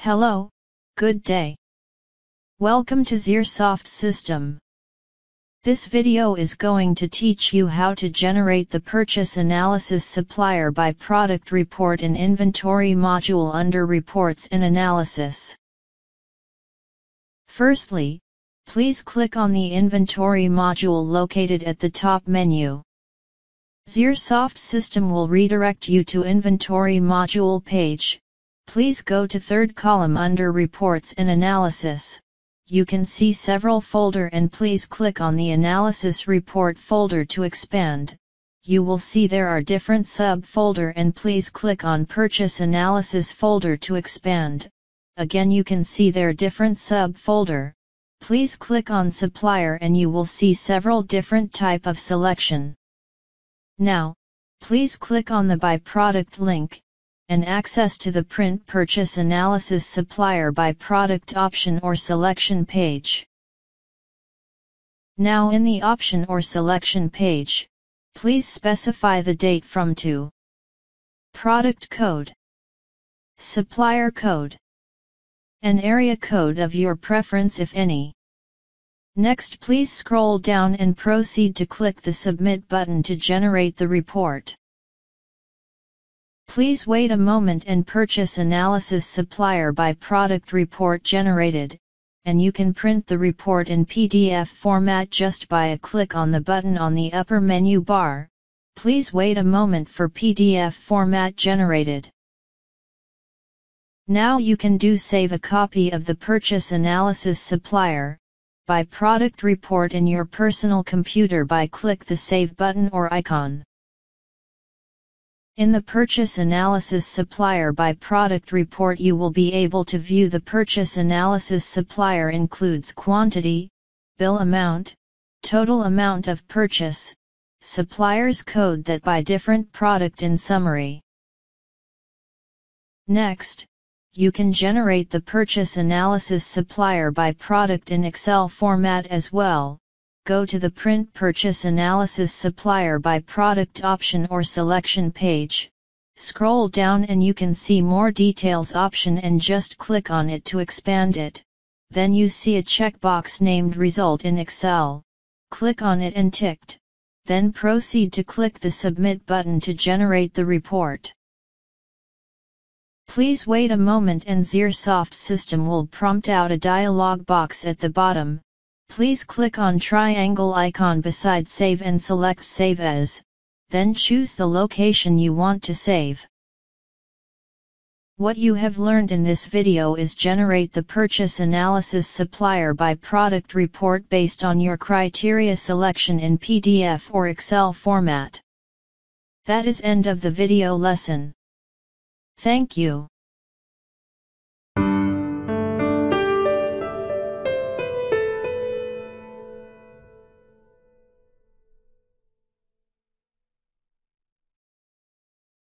Hello, good day. Welcome to XeerSoft System. This video is going to teach you how to generate the Purchase Analysis Supplier by Product Report in Inventory module under Reports and Analysis. Firstly, please click on the Inventory module located at the top menu. XeerSoft system will redirect you to Inventory module page. Please go to third column under Reports and Analysis. You can see several folder and please click on the Analysis Report folder to expand. You will see there are different sub-folder and please click on Purchase Analysis folder to expand. Again you can see there are different sub-folder. Please click on Supplier and you will see several different type of selection. Now, please click on the By Product link, and access to the Print Purchase Analysis Supplier by Product option or selection page. Now in the option or selection page, please specify the date from to Product code Supplier code An area code of your preference if any. Next please scroll down and proceed to click the Submit button to generate the report. Please wait a moment and purchase analysis supplier by product report generated, and you can print the report in PDF format just by a click on the button on the upper menu bar. Please wait a moment for PDF format generated. Now you can do save a copy of the purchase analysis supplier, by product report in your personal computer by click the Save button or icon. In the Purchase Analysis Supplier by Product Report you will be able to view the Purchase Analysis Supplier includes quantity, bill amount, total amount of purchase, supplier's code that by different product in summary. Next, you can generate the purchase analysis supplier by product in Excel format as well. Go to the Print Purchase Analysis Supplier by Product option or selection page. Scroll down and you can see more details option and just click on it to expand it. Then you see a checkbox named Result in Excel. Click on it and ticked. Then proceed to click the Submit button to generate the report. Please wait a moment and XeerSoft system will prompt out a dialog box at the bottom. Please click on triangle icon beside Save and select Save As, then choose the location you want to save. What you have learned in this video is generate the purchase analysis supplier by product report based on your criteria selection in PDF or Excel format. That is end of the video lesson. Thank you.